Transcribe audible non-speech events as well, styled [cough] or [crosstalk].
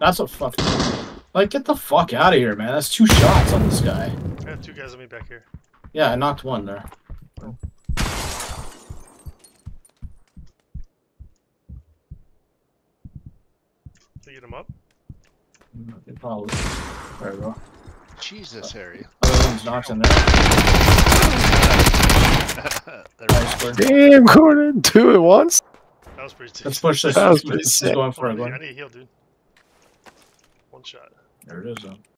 That's a fucking. Like, get the fuck out of here, man. That's two shots on this guy. I have two guys on me back here. Yeah, I knocked one there. Can you get him up? Probably. There we go. Jesus, Harry. Oh, Other one's knocked in there. [laughs] There Nice. Damn, Gordon, two at once. That was pretty Let's push this. That was pretty sick. going for it. need, I need a heal, dude. One shot. There it is, though.